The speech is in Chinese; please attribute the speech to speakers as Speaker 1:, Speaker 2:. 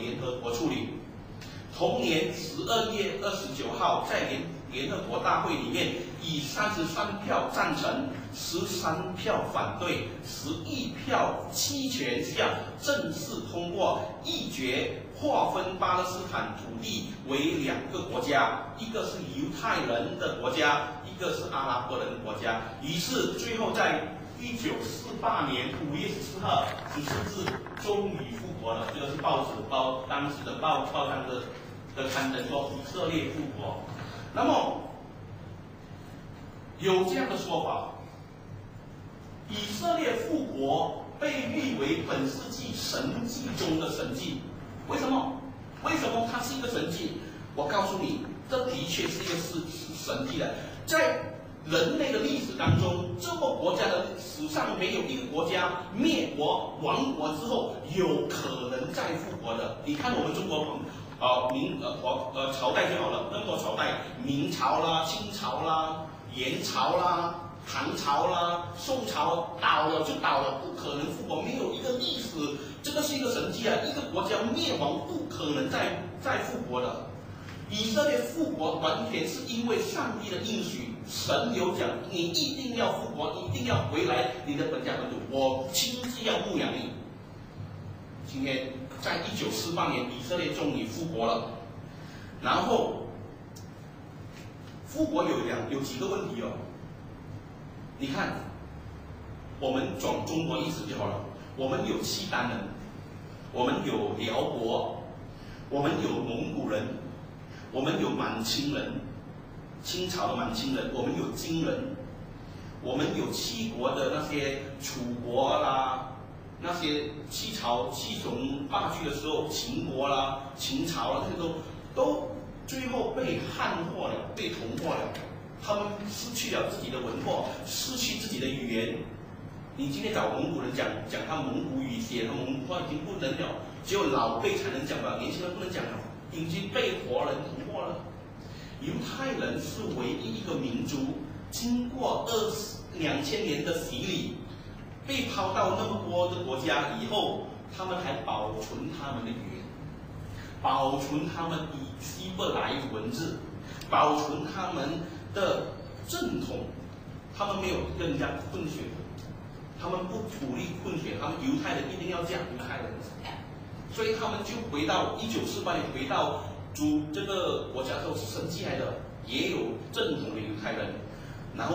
Speaker 1: 联合国处理。同年十二月二十九号，在联联合国大会里面，以三十三票赞成、十三票反对、十一票弃权下，正式通过议决划分巴勒斯坦土地为两个国家，一个是犹太人的国家，一个是阿拉伯人的国家。于是最后在一九四八年五月十四号，十四日终于复国了。这个是报纸报当时的报报上的。的刊登说以色列复国，那么有这样的说法，以色列复国被誉为本世纪神迹中的神迹。为什么？为什么它是一个神迹？我告诉你，这的确是一个是是神迹的。在人类的历史当中，这个国家的史上没有一个国家灭国亡国之后有可能再复活的。你看我们中国。呃，明呃皇呃朝代就好了，那么多朝代，明朝啦、清朝啦、元朝啦、唐朝啦、宋朝倒了就倒了，不可能复活，没有一个历史，这个是一个神迹啊！一个国家灭亡不可能再再复活的。以色列复国完全是因为上帝的应许，神有讲，你一定要复国，一定要回来你的本家本土，我亲自要牧养你。今天，在一九四八年，以色列终于复国了。然后，复国有两有几个问题哦。你看，我们转中国历史就好了。我们有契丹人，我们有辽国，我们有蒙古人，我们有满清人，清朝的满清人，我们有金人，我们有七国的那些楚国啦。那些七朝七雄霸去的时候，秦国啦、秦朝啦，这些都都最后被汉化了，被同化了。他们失去了自己的文化，失去自己的语言。你今天找蒙古人讲讲他蒙古语，写他蒙古话已经不能了，只有老辈才能讲吧，年轻人不能讲了，已经被活人同化了。犹太人是唯一一个民族，经过二两千年的洗礼。被抛到那么多的国家以后，他们还保存他们的语言，保存他们以希伯来文字，保存他们的正统，他们没有跟人家混血，他们不鼓励混血，他们犹太人一定要讲犹太人，所以他们就回到一九四八年回到主这个国家之后是神迹来的，也有正统的犹太人，然后。